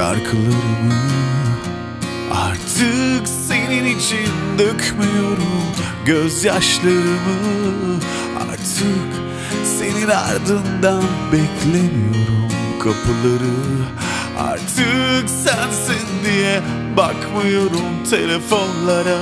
şarkılarımı Artık senin için dökmüyorum. Gözyaşlarımı Artık senin ardından beklemiyorum. Kapıları Artık sensin diye bakmıyorum telefonlara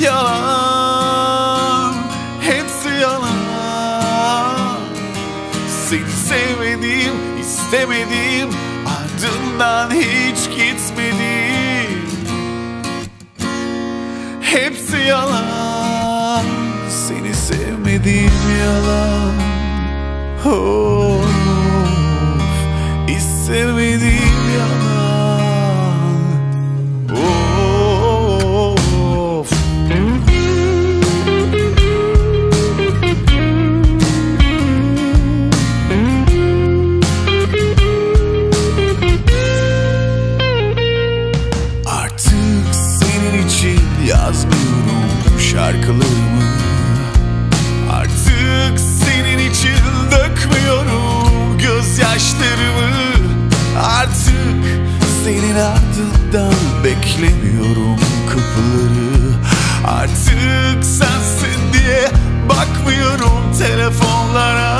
Yalan hepsi yalan. Seni sevmedim istemedim ardından hiç gitmedim. Hepsi yalan seni sevmedim yalan. Of istemedim yalan yazmıyorum şarkılarımı. Artık senin için dökmüyorum gözyaşlarımı. Artık senin ardından beklemiyorum kapıları. Artık sensin diye bakmıyorum telefonlara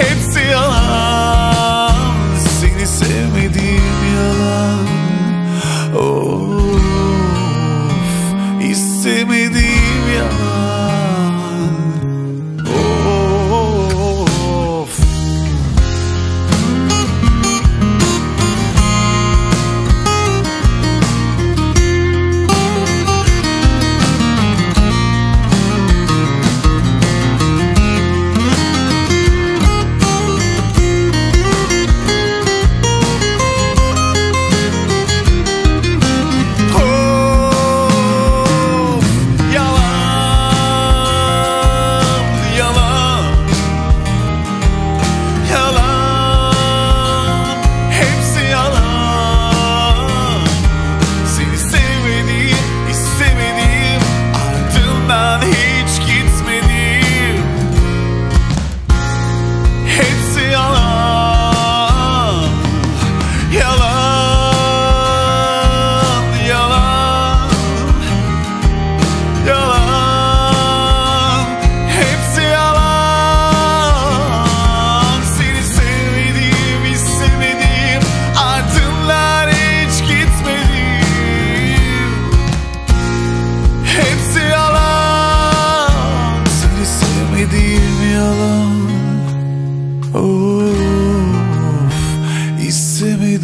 Hepsi yalan. Seni sevmedim yalan. Of istemedim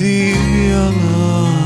değil yalan.